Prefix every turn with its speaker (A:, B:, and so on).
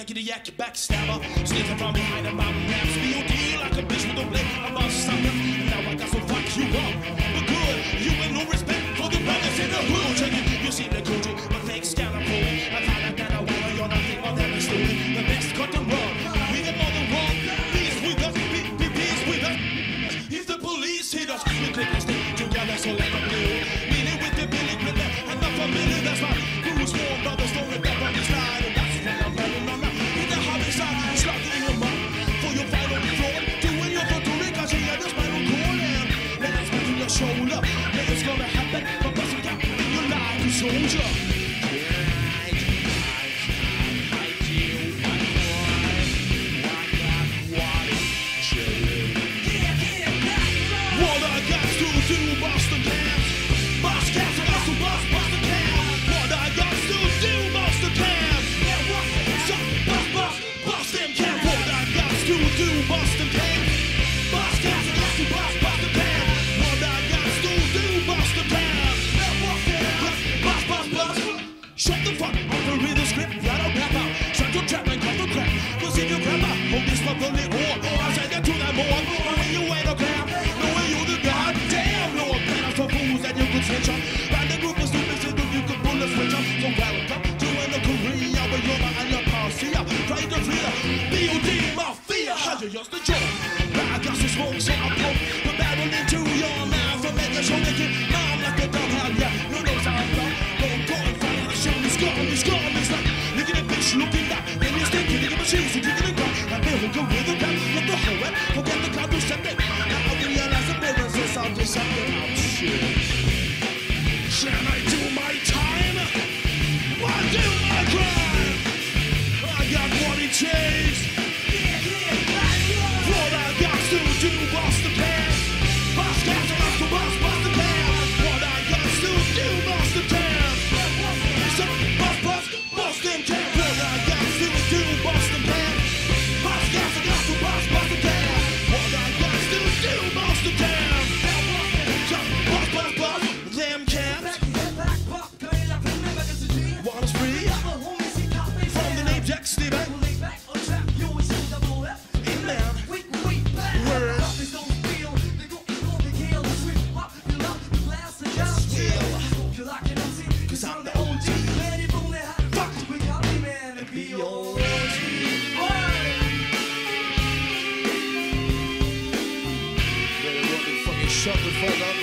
A: Yakety yak, backstabber, sneaking from behind a bomb. control up. Nothing's gonna happen, but once you got your life is soldier. What I got the What to What? To bust Om de skal på nivå, og han säger to the moon. When you ain't a clown, no way you the goddamn Lord. Man, I'm so fools that you could switch up. By the group of stupid If you could pull the switch up. So welcome to in the career. where you're my and your posse. Try to fear, B.O.D. Mafia. How you just a joke? I got some smoke, Boston can Well, I got still do Boston can Podcast, I got to Boston can What I got still do Boston can Boss, boss, boss, them can What is free? From the name Jack Steven shut the fuck up.